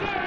March!